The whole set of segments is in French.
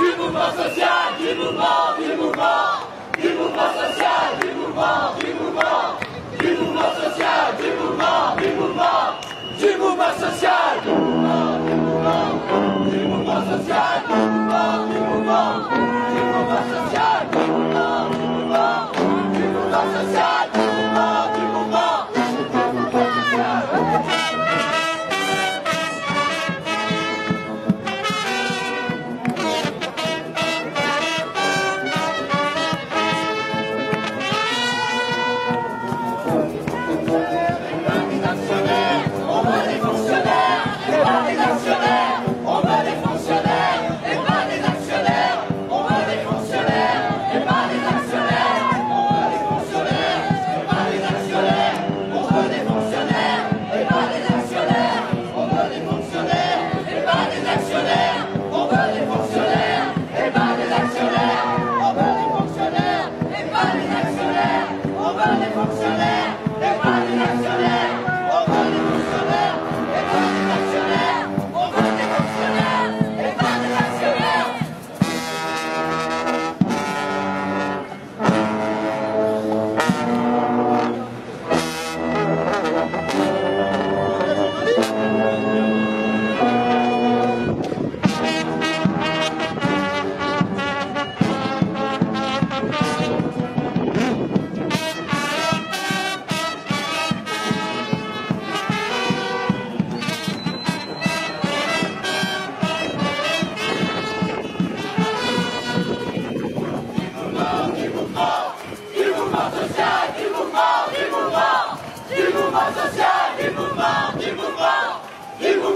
Divulga social, divulga, Vivo divulga social.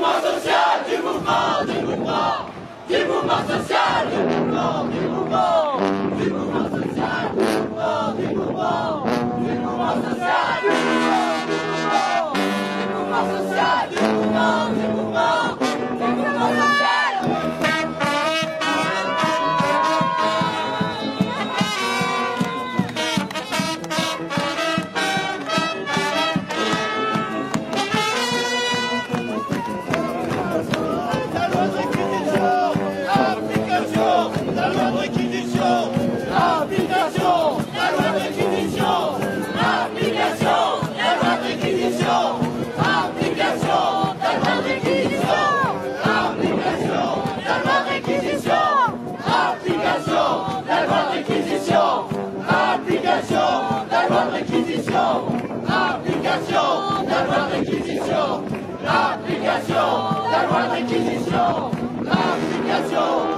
mouvement social, du mouvement, du mouvement, du mouvement social, du mouvement, du mouvement, du mouvement. par la réquisition, par la